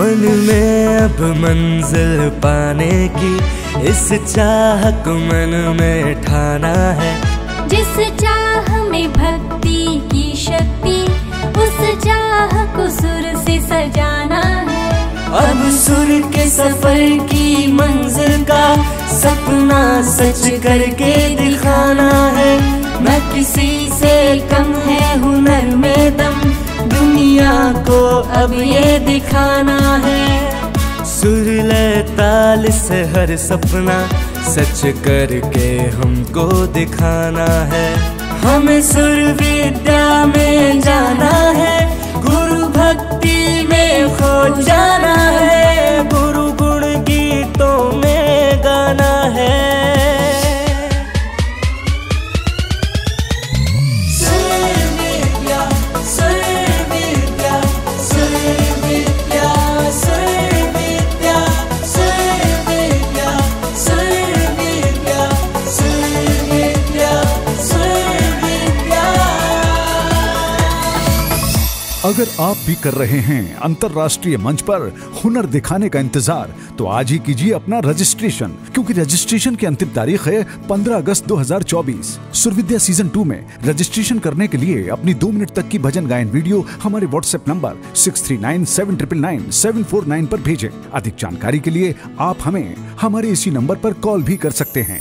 मन में अब मंजिल पाने की इस चाह को मन में ठाना है। जिस चाह में भक्ति की शक्ति उस चाह को सुर से सजाना है। अब सुर के सफ़र की मंजिल का सपना सच करके दिखाना है। अब ये दिखाना है। सुर ताल से हर सपना सच करके हमको दिखाना है। हमें सुर विद्या में जाना है। गुरु भक्ति में खो जाना अगर आप भी कर रहे हैं अंतरराष्ट्रीय मंच पर हुनर दिखाने का इंतज़ार तो आज ही कीजिए अपना रजिस्ट्रेशन, क्योंकि रजिस्ट्रेशन की अंतिम तारीख है 15 अगस्त 2024 सुरविद्या सीज़न टू में रजिस्ट्रेशन करने के लिए अपनी दो मिनट तक की भजन गायन वीडियो हमारे WhatsApp number six three nine seven triple nine seven four nine पर भेजे। अधिक जानकारी के लिए आप हमें, हमारे इसी नंबर पर कॉल भी कर सकते हैं।